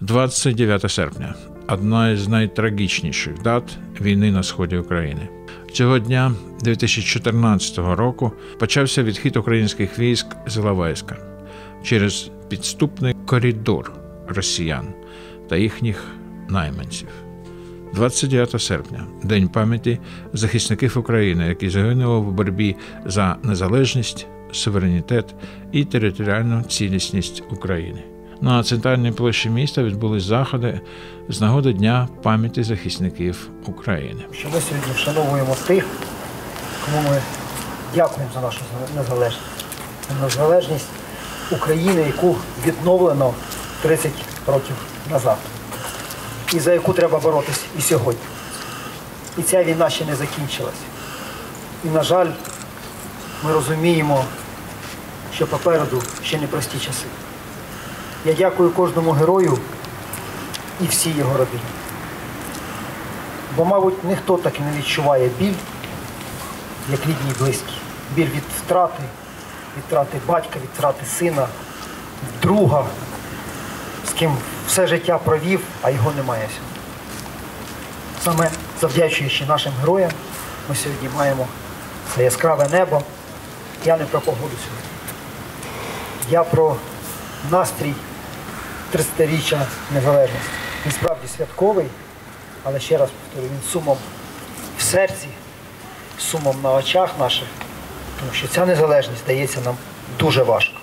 29 серпня одна із найтрагічніших дат війни на сході України. Цього дня, 2014 року, почався відхід українських військ з Іловайська через підступний коридор росіян та їхніх найманців. 29 серпня День пам'яті захисників України, які загинули в боротьбі за незалежність, суверенітет і територіальну цілісність України. На центральній площі міста відбулись заходи з нагоди Дня пам'яті захисників України. що ми сьогодні вшановуємо тих, кому ми дякуємо за нашу незалежність. Незалежність України, яку відновлено 30 років назад. І за яку треба боротись і сьогодні. І ця війна ще не закінчилась. І, на жаль, ми розуміємо, що попереду ще непрості часи. Я дякую кожному герою і всій його родині. Бо, мабуть, ніхто так і не відчуває біль, як рідні і близькі. Біль від втрати, від втрати батька, від втрати сина, друга, з ким все життя провів, а його немає сьогодні. Саме завдячуючи нашим героям, ми сьогодні маємо це яскраве небо. Я не про погоду сьогодні. Я про настрій 30-річчя незалежності. Він справді святковий, але ще раз повторюю, він сумом в серці, сумом на очах наших, тому що ця незалежність дається нам дуже важко.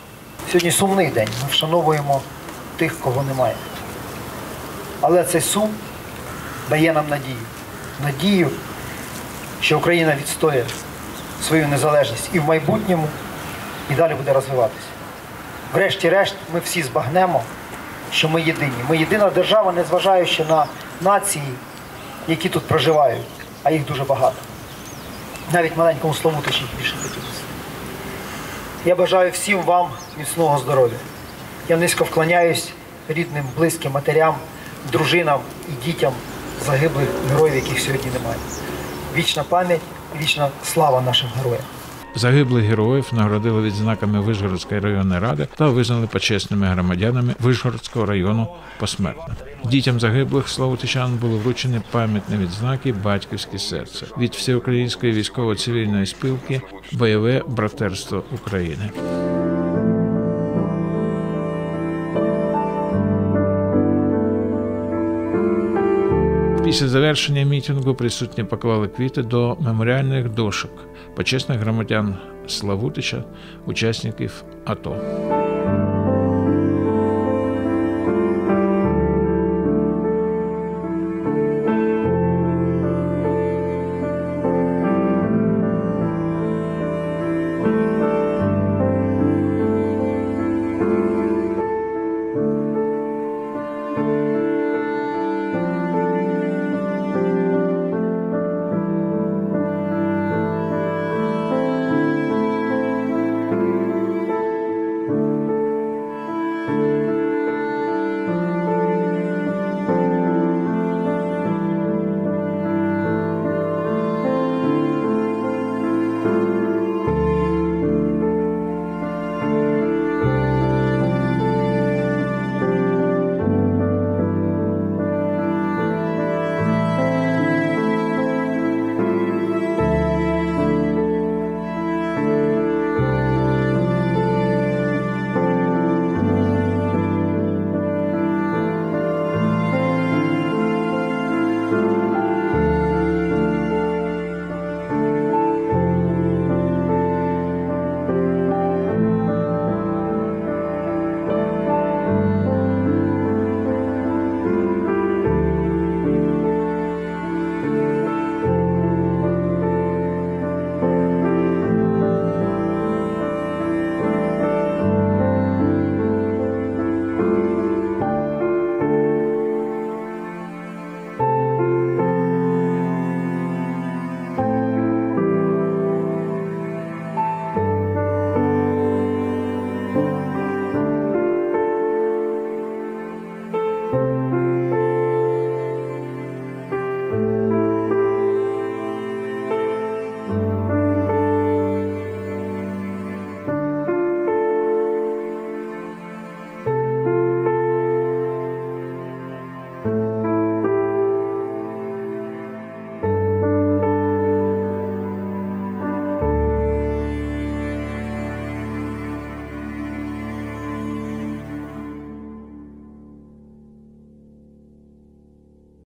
Сьогодні сумний день. Ми вшановуємо тих, кого немає. Але цей сум дає нам надію. Надію, що Україна відстоє свою незалежність і в майбутньому, і далі буде розвиватися. Врешті-решт, ми всі збагнемо, що ми єдині. Ми єдина держава, незважаючи на нації, які тут проживають, а їх дуже багато. Навіть маленькому Славутичі їх більше 50. Я бажаю всім вам міцного здоров'я. Я низько вклоняюсь рідним, близьким матерям, дружинам і дітям загиблих героїв, яких сьогодні немає. Вічна пам'ять, вічна слава нашим героям. Загиблих героїв нагородили відзнаками Вишгородської районної ради та визнали почесними громадянами Вишгородського району посмертно. Дітям загиблих славутичан були вручені пам'ятні відзнаки Батьківське серце від всеукраїнської військово-цивільної спілки Бойове братерство України. Після завершення мітингу присутні поклали квіти до меморіальних дошок почесних громадян Славутича, учасників АТО.